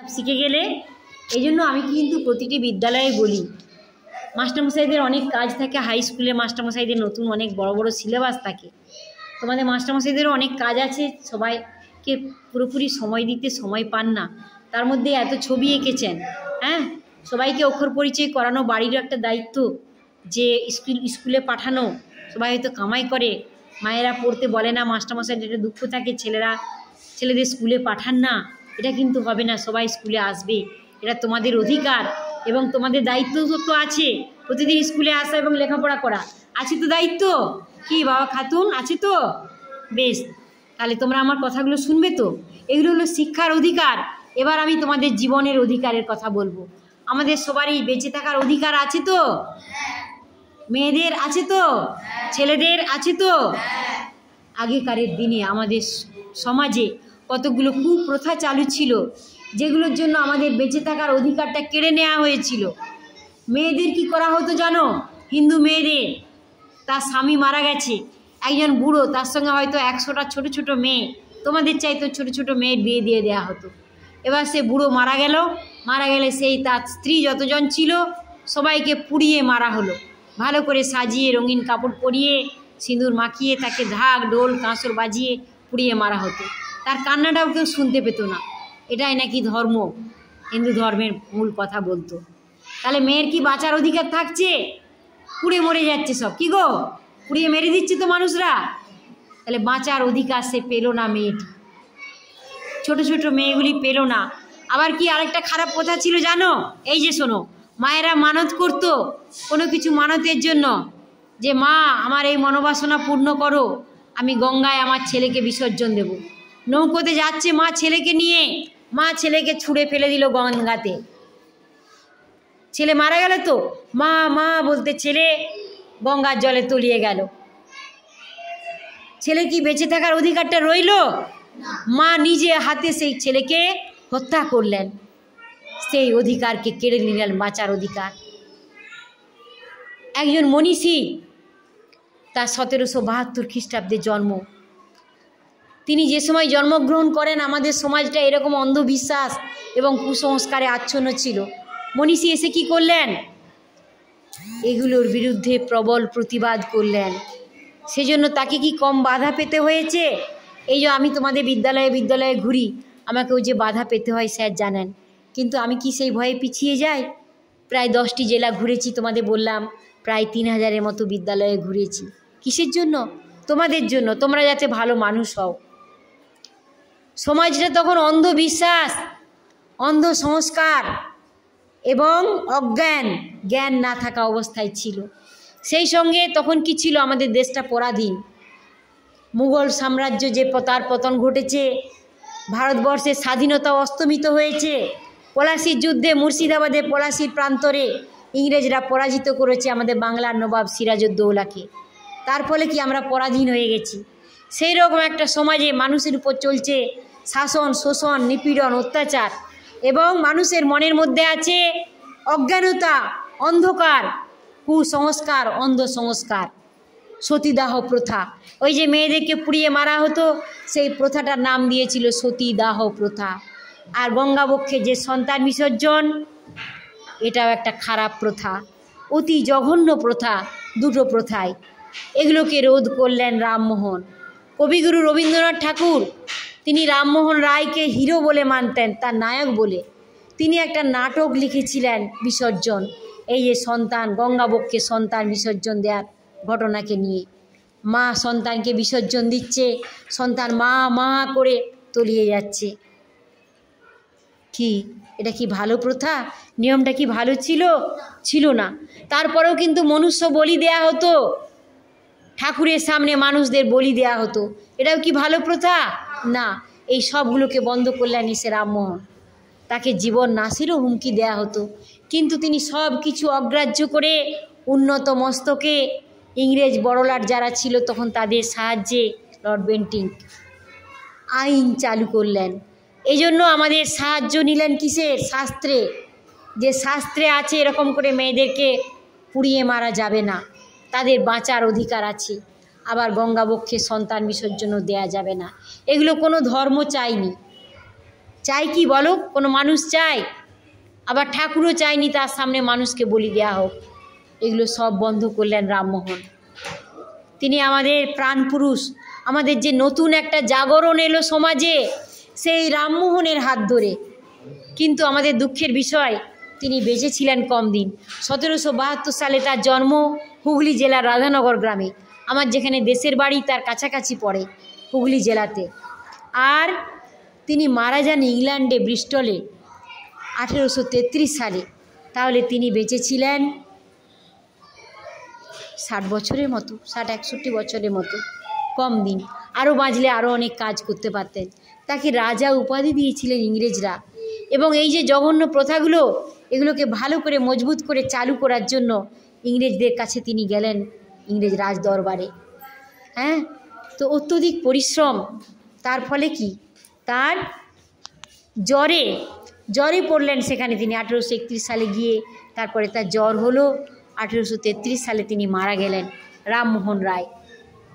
শিখে গেলে এই জন্য আমি কিন্তু প্রতিটি বিদ্যালয়ে বলি, মাস্টারমশাইদের অনেক কাজ থাকে, হাই স্কুলে মাস্টারমশাইদের নতুন অনেক বড় বড় সিলেবাস থাকে। তোমাদের মাস্টারমশাইদেরও অনেক কাজ আছে, সবাইকে পুরোপুরি সময় দিতে সময় পান না, তার মধ্যে এত ছবি এঁকেছেন হ্যাঁ? সবাইকে অক্ষর পরিচয় করানো বাড়িরও একটা দায়িত্ব, যে স্কুল, স্কুলে পাঠানো, সবাই হয়তো কামাই করে, মায়েরা পড়তে বলে না মাস্টারমশাইদের একটা দুঃখ থাকে, ছেলেরা, ছেলেদের স্কুলে পাঠান না। এটা কিন্তু হবে না, সবাই স্কুলে আসবে। এটা তোমাদের অধিকার এবং তোমাদের দায়িত্ব তো আছে। প্রতিদিন স্কুলে আসা এবং লেখাপড়া করা। আছে তো দায়িত্ব? কি বাবা খাতুন, আছে তো? বেশ, তাহলে তোমরা আমার কথাগুলো শুনবে তো? এগুলো হলো শিক্ষার অধিকার। এবার আমি তোমাদের জীবনের অধিকারের কথা বলব। আমাদের সবারই বেঁচে থাকার অধিকার আছে তো? মেয়েদের আছে তো? ছেলেদের আছে তো? আগেকারের দিনে আমাদের সমাজে কতগুলো কুপ্রথা চালু ছিল, যেগুলোর জন্য আমাদের বেঁচে থাকার অধিকারটা কেড়ে নেওয়া হয়েছিল। মেয়েদের কি করা হতো জানো? হিন্দু মেয়েদের। তার স্বামী মারা গেছে, একজন বুড়ো, তার সঙ্গে হয়তো একশোটা ছোট ছোট মেয়ে। তোমাদের চাইতো ছোট ছোট মেয়ের বিয়ে দিয়ে দেওয়া হতো। এবার সে বুড়ো মারা গেল, মারা গেলে সেই তার স্ত্রী যতজন ছিল, সবাইকে পুড়িয়ে মারা হলো। ভালো করে সাজিয়ে, রঙিন কাপড় পরিয়ে, সিঁদুর মাখিয়ে, তাকে ঢাক ডোল কাঁসর বাজিয়ে পুড়িয়ে মারা হতো। তার কান্নাটাও কেউ শুনতে পেত না। এটাই নাকি ধর্ম। হিন্দু ধর্মের মূল কথা বলতো। তাহলে মেয়ের কি বাঁচার অধিকার থাকছে? পুড়ে মরে যাচ্ছে সব। কি গো? পুড়িয়ে মেরে দিচ্ছে তো মানুষরা। তাহলে বাঁচার অধিকার সে পেল না মেয়েটি। ছোট ছোট মেয়েগুলি পেল না। আবার কি আরেকটা খারাপ কথা ছিল জানো? এই যে শোনো, মায়েরা মানত করত কোনো কিছু মানতের জন্য। যে মা, আমার এই মনোবাসনা পূর্ণ করো। আমি গঙ্গায় আমার ছেলেকে বিসর্জন দেব। নৌকোতে যাচ্ছে মা ছেলেকে নিয়ে। মা ছেলেকে ছুঁড়ে ফেলে দিল গঙ্গাতে। ছেলে মারা গেল তো? মা মা বলতে ছেলে গঙ্গার জলে তলিয়ে গেল। ছেলে কি বেঁচে থাকার অধিকারটা রইল? মা নিজে হাতে সেই ছেলেকে হত্যা করলেন। সেই অধিকারকে কেড়ে নিলেন বাঁচার অধিকার। একজন মনীষী, তার সতেরোশো বাহাত্তর খ্রিস্টাব্দে জন্ম। তিনি যে সময় জন্মগ্রহণ করেন, আমাদের সমাজটা এরকম অন্ধবিশ্বাস এবং কুসংস্কারে আচ্ছন্ন ছিল। মনীষী এসে কি করলেন? এগুলোর বিরুদ্ধে প্রবল প্রতিবাদ করলেন। সেজন্য তাকে কি কম বাধা পেতে হয়েছে? এই যে আমি তোমাদের বিদ্যালয়ে বিদ্যালয়ে ঘুরি আমাকেও যে বাধা পেতে হয়, স্যার জানেন। কিন্তু আমি কি সেই ভয়ে পিছিয়ে যাই? প্রায় দশটি জেলা ঘুরেছি তোমাদের বললাম, প্রায় তিন হাজারের মতো বিদ্যালয়ে ঘুরেছি। কিসের জন্য? তোমাদের জন্য, তোমরা যাতে ভালো মানুষ হও। সমাজটা তখন অন্ধবিশ্বাস অন্ধ সংস্কার এবং অজ্ঞান, জ্ঞান না থাকা অবস্থায় ছিল। সেই সঙ্গে তখন কি ছিল? আমাদের দেশটা পরাধীন। মুঘল সাম্রাজ্য যে তার পতন ঘটেছে, ভারতবর্ষের স্বাধীনতা অস্তমিত হয়েছে, পলাশির যুদ্ধে মুর্শিদাবাদে পলাশির প্রান্তরে ইংরেজরা পরাজিত করেছে আমাদের বাংলার নবাব সিরাজউদ্দৌলাকে। তার ফলে কি আমরা পরাধীন হয়ে গেছি? সেই রকম একটা সমাজে মানুষের উপর চলছে শাসন, শোষণ, নিপীড়ন, অত্যাচার এবং মানুষের মনের মধ্যে আছে অজ্ঞানতা, অন্ধকার, কুসংস্কার অন্ধ সংস্কার সতীদাহ প্রথা। ওই যে মেয়েদেরকে পুড়িয়ে মারা হতো, সেই প্রথাটার নাম দিয়েছিল সতীদাহ প্রথা। আর গঙ্গাবক্ষে যে সন্তান বিসর্জন, এটাও একটা খারাপ প্রথা। অতি জঘন্য প্রথা, দুটো প্রথায় এগুলোকে রোধ করলেন রামমোহন। কবিগুরু রবীন্দ্রনাথ ঠাকুর তিনি রামমোহন রায়কে হিরো বলে মানতেন, তার নায়ক বলে। তিনি একটা নাটক লিখেছিলেন বিসর্জন। এই যে সন্তান, গঙ্গাবক্ষে সন্তান বিসর্জন দেওয়ার ঘটনাকে নিয়ে। মা সন্তানকে বিসর্জন দিচ্ছে, সন্তান মা মা করে তলিয়ে যাচ্ছে। কি? এটা কি ভালো প্রথা? নিয়মটা কি ভালো ছিল? ছিল না। তারপরেও কিন্তু মনুষ্য বলি দেয়া হতো। ঠাকুরের সামনে মানুষদের বলি দেয়া হতো। এটাও কি ভালো প্রথা? না, এই সবগুলোকে বন্ধ করলেন এসে রামমোহন তাকে জীবন নাশেরও হুমকি দেয়া হতো। কিন্তু তিনি সব কিছু অগ্রাহ্য করে উন্নত মস্তকে ইংরেজ বড়লাট যারা ছিল তখন তাদের সাহায্যে লর্ড বেন্টিং আইন চালু করলেন। এই জন্য আমাদের সাহায্য নিলেন কিসের? শাস্ত্রে। যে শাস্ত্রে আছে এরকম করে মেয়েদেরকে পুড়িয়ে মারা যাবে না। তাদের বাঁচার অধিকার আছে। আবার গঙ্গাবক্ষে সন্তান বিসর্জনও দেয়া যাবে না। এগুলো কোনো ধর্ম চাইনি চাই কি বলো? কোনো মানুষ চায়? আবার ঠাকুরও চায়নি তার সামনে মানুষকে বলি দেয়া হোক। এগুলো সব বন্ধ করলেন রামমোহন। তিনি আমাদের প্রাণপুরুষ। আমাদের যে নতুন একটা জাগরণ এলো সমাজে, সেই রামমোহনের হাত ধরে। কিন্তু আমাদের দুঃখের বিষয়, তিনি বেঁচেছিলেন কম দিন সতেরোশো বাহাত্তর সালে তার জন্ম হুগলি জেলার রাধানগর গ্রামে। আমার যেখানে দেশের বাড়ি, তার কাছাকাছি পড়ে হুগলি জেলাতে। আর তিনি মারা যান ইংল্যান্ডে ব্রিস্টলে আঠেরোশো তেত্রিশ সালে। তাহলে তিনি বেঁচেছিলেন ষাট বছরের মতো, ষাট একষট্টি বছরের মতো, কম দিন। আরও বাঁচলে আরও অনেক কাজ করতে পারতেন। তাকে রাজা উপাধি দিয়েছিলেন ইংরেজরা। এবং এই যে জঘন্য প্রথাগুলো, এগুলোকে ভালো করে, মজবুত করে চালু করার জন্য ইংরেজদের কাছে তিনি গেলেন ইংরেজ রাজ দরবারে হ্যাঁ? তো অত্যধিক পরিশ্রম। তার ফলে কি? তার জ্বরে জ্বরে পড়লেন সেখানে তিনি। আঠেরোশো একত্রিশ সালে গিয়ে তারপরে তার জ্বর হলো। আঠেরোশো তেত্রিশ সালে তিনি মারা গেলেন রামমোহন রায়।